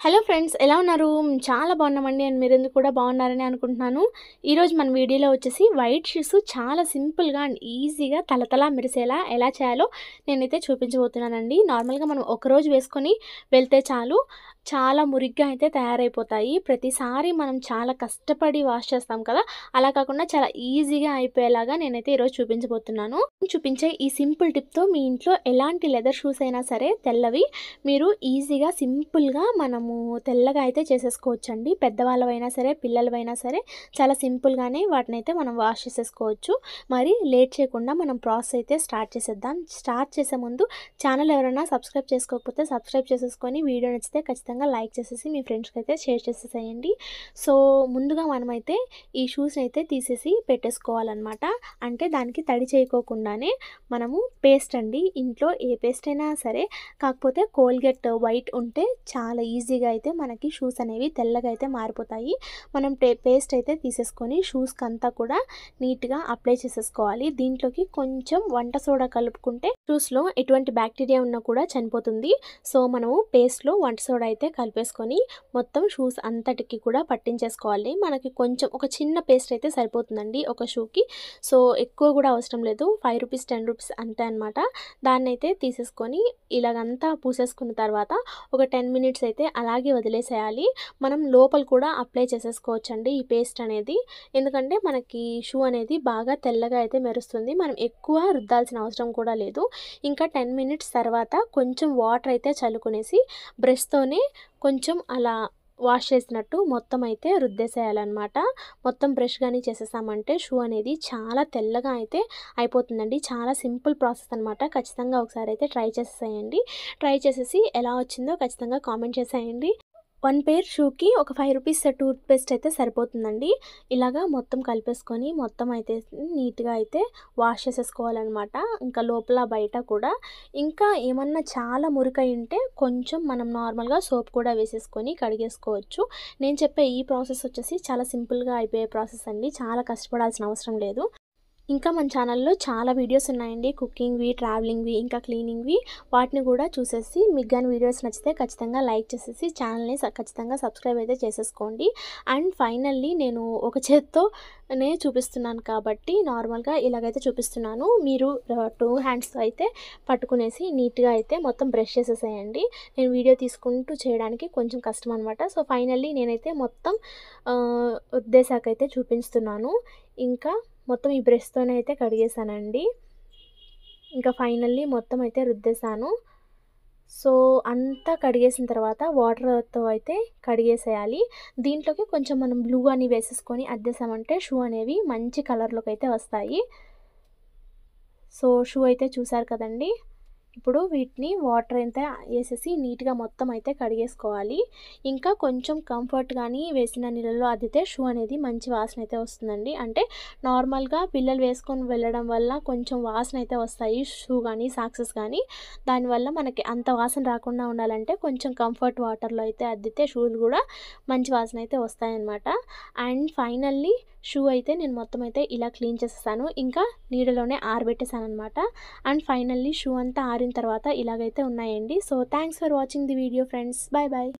Hello friends ఎలా ఉన్నారు? చాలా బాగున్నామండి. అండ్ మీరు ఎందుకు కూడా బాగున్నారని అనుకుంటున్నాను. ఈరోజు మన వీడియోలో వచ్చేసి వైట్ షూస్ చాలా సింపుల్గా అండ్ ఈజీగా తలతలా మెరిసేలా ఎలా చేయాలో నేనైతే చూపించబోతున్నానండి. నార్మల్గా మనం ఒకరోజు వేసుకొని వెళ్తే చాలు. చాలా మురిగ్గా అయితే తయారైపోతాయి. ప్రతిసారి మనం చాలా కష్టపడి వాష్ చేస్తాం కదా. అలా కాకుండా చాలా ఈజీగా అయిపోయేలాగా నేనైతే ఈరోజు చూపించబోతున్నాను. చూపించే ఈ సింపుల్ టిప్తో మీ ఇంట్లో ఎలాంటి లెదర్ షూస్ అయినా సరే తెల్లవి మీరు ఈజీగా సింపుల్గా మనం మనము తెల్లగా అయితే చేసేసుకోవచ్చండి. పెద్దవాళ్ళవైనా సరే పిల్లలవైనా సరే చాలా సింపుల్గానే వాటిని అయితే మనం వాష్ చేసేసుకోవచ్చు. మరి లేట్ చేయకుండా మనం ప్రాసెస్ అయితే స్టార్ట్ చేసేద్దాం. స్టార్ట్ చేసే ముందు ఛానల్ ఎవరైనా సబ్స్క్రైబ్ చేసుకోకపోతే సబ్స్క్రైబ్ చేసేసుకొని వీడియో నచ్చితే ఖచ్చితంగా లైక్ చేసేసి మీ ఫ్రెండ్స్కి అయితే షేర్ చేసేసేయండి. సో ముందుగా మనమైతే ఈ షూస్ని అయితే తీసేసి పెట్టేసుకోవాలన్నమాట. అంటే దానికి తడి చేయకోకుండానే మనము పేస్ట్ అండి. ఇంట్లో ఏ పేస్ట్ అయినా సరే కాకపోతే కోల్గేట్ వైట్ ఉంటే చాలా ఈజీగా అయితే మనకి షూస్ అనేవి తెల్లగా అయితే మారిపోతాయి. మనం పేస్ట్ అయితే తీసేసుకొని షూస్కి అంతా కూడా నీట్గా అప్లై చేసేసుకోవాలి. దీంట్లోకి కొంచెం వంట సోడా కలుపుకుంటే షూస్లో ఎటువంటి బ్యాక్టీరియా ఉన్నా కూడా చనిపోతుంది. సో మనము పేస్ట్లో వంట సోడా అయితే కలిపేసుకొని మొత్తం షూస్ అంతటికి కూడా పట్టించేసుకోవాలి. మనకి కొంచెం ఒక చిన్న పేస్ట్ అయితే సరిపోతుందండి ఒక షూకి సో ఎక్కువ కూడా అవసరం లేదు. ఫైవ్ రూపీస్ టెన్ రూపీస్ అంతే అనమాట దాన్ని అయితే తీసేసుకొని ఇలాగంతా పూసేసుకున్న తర్వాత ఒక టెన్ మినిట్స్ అయితే అలాగే వదిలేసేయాలి. మనం లోపల కూడా అప్లై చేసేసుకోవచ్చండి ఈ పేస్ట్ అనేది. ఎందుకంటే మనకి షూ అనేది బాగా తెల్లగా అయితే మెరుస్తుంది. మనం ఎక్కువ రుద్దాల్సిన అవసరం కూడా లేదు. ఇంకా టెన్ మినిట్స్ తర్వాత కొంచెం వాటర్ అయితే చల్లుకునేసి బ్రష్తోనే కొంచెం అలా వాష్ చేసినట్టు మొత్తం అయితే రుద్దేసేయాలన్నమాట. మొత్తం బ్రష్ కానీ చేసేసామంటే షూ అనేది చాలా తెల్లగా అయితే అయిపోతుందండి. చాలా సింపుల్ ప్రాసెస్ అనమాట ఖచ్చితంగా ఒకసారి అయితే ట్రై చేసేసేయండి. ట్రై చేసేసి ఎలా వచ్చిందో ఖచ్చితంగా కామెంట్ చేసేయండి. వన్ పేర్ షూకి ఒక ఫైవ్ రూపీస్ టూత్ పేస్ట్ అయితే సరిపోతుందండి. ఇలాగా మొత్తం కలిపేసుకొని మొత్తం అయితే నీట్గా అయితే వాష్ చేసేసుకోవాలన్నమాట. ఇంకా లోపల బయట కూడా. ఇంకా ఏమన్నా చాలా మురికై ఉంటే కొంచెం మనం నార్మల్గా సోప్ కూడా వేసేసుకొని కడిగేసుకోవచ్చు. నేను చెప్పే ఈ ప్రాసెస్ వచ్చేసి చాలా సింపుల్గా అయిపోయే ప్రాసెస్ అండి. చాలా కష్టపడాల్సిన అవసరం లేదు. ఇంకా మన ఛానల్లో చాలా వీడియోస్ ఉన్నాయండి. కుకింగ్వి ట్రావెలింగ్వి ఇంకా క్లీనింగ్వి. వాటిని కూడా చూసేసి మీకు కానీ వీడియోస్ నచ్చితే ఖచ్చితంగా లైక్ చేసేసి ఛానల్ని ఖచ్చితంగా సబ్స్క్రైబ్ అయితే చేసేసుకోండి. అండ్ ఫైనల్లీ నేను ఒక చేత్తోనే చూపిస్తున్నాను కాబట్టి నార్మల్గా ఇలాగైతే చూపిస్తున్నాను. మీరు టూ హ్యాండ్స్తో అయితే పట్టుకునేసి నీట్గా అయితే మొత్తం బ్రష్ చేసేసేయండి. నేను వీడియో తీసుకుంటూ చేయడానికి కొంచెం కష్టం అనమాట సో ఫైనల్లీ నేనైతే మొత్తం ఉద్దేశాకైతే చూపిస్తున్నాను. ఇంకా మొత్తం ఈ బ్రష్తోనే అయితే కడిగేసానండి ఇంకా ఫైనల్లీ మొత్తం అయితే రుద్దేశాను. సో అంతా కడిగేసిన తర్వాత వాటర్తో అయితే కడిగేసేయాలి. దీంట్లోకి కొంచెం మనం బ్లూ అని వేసేసుకొని అద్దేసామంటే షూ అనేవి మంచి కలర్లోకి అయితే వస్తాయి. సో షూ అయితే చూసారు కదండి? ఇప్పుడు వీటిని వాటర్ అయితే వేసేసి నీట్గా మొత్తం అయితే కడిగేసుకోవాలి. ఇంకా కొంచెం కంఫర్ట్ కానీ వేసిన నీళ్ళలో అద్దితే షూ అనేది మంచి వాసన అయితే వస్తుందండి. అంటే నార్మల్గా పిల్లలు వేసుకొని వెళ్ళడం వల్ల కొంచెం వాసన అయితే వస్తాయి షూ కానీ సాక్సెస్ కానీ దానివల్ల మనకి అంత వాసన రాకుండా ఉండాలంటే కొంచెం కంఫర్ట్ వాటర్లో అయితే అద్దితే షూలు కూడా మంచి వాసన అయితే వస్తాయన్నమాట. అండ్ ఫైనల్లీ షూ అయితే నేను మొత్తం అయితే ఇలా క్లీన్ చేసేసాను. ఇంకా నీడలోనే ఆరబెట్టేసాను అనమాట అండ్ ఫైనల్లీ షూ అంతా ఆరిన తర్వాత ఇలాగైతే ఉన్నాయండి. So thanks for watching the video friends bye bye